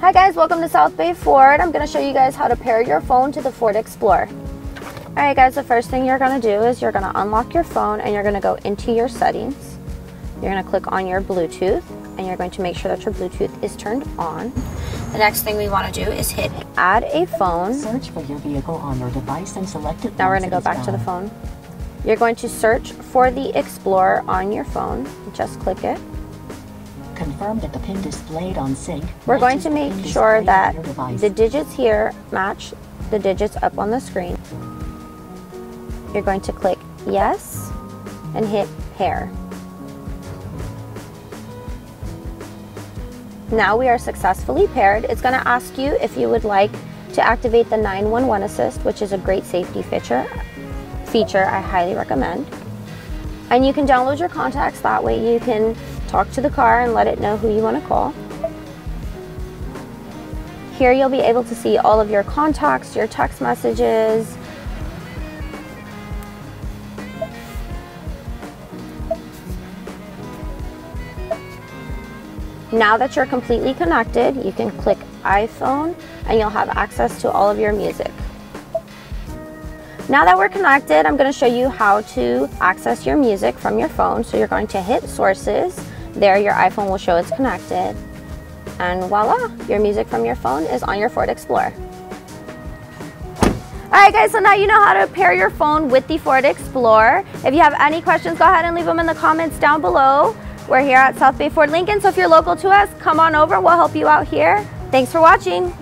Hi guys, welcome to South Bay Ford. I'm going to show you guys how to pair your phone to the Ford Explorer. Alright guys, the first thing you're going to do is you're going to unlock your phone and you're going to go into your settings. You're going to click on your Bluetooth and you're going to make sure that your Bluetooth is turned on. The next thing we want to do is hit add a phone. Search for your vehicle on your device and select it. Now we're going to go back to the phone. You're going to search for the Explorer on your phone. Just click it. Confirm that the pin displayed on sync. We're going to make sure that the digits here match the digits up on the screen. You're going to click yes and hit pair. Now we are successfully paired. It's going to ask you if you would like to activate the 911 assist, which is a great safety feature. Feature I highly recommend. And you can download your contacts. That way you can talk to the car and let it know who you want to call. Here you'll be able to see all of your contacts, your text messages, Now that you're completely connected, you can click iPhone and you'll have access to all of your music. Now that we're connected, I'm going to show you how to access your music from your phone. So you're going to hit sources there your iPhone will show it's connected. And voila, your music from your phone is on your Ford Explorer. Alright guys, so now you know how to pair your phone with the Ford Explorer. If you have any questions, go ahead and leave them in the comments down below. We're here at South Bay Ford Lincoln, so if you're local to us, come on over. We'll help you out here. Thanks for watching.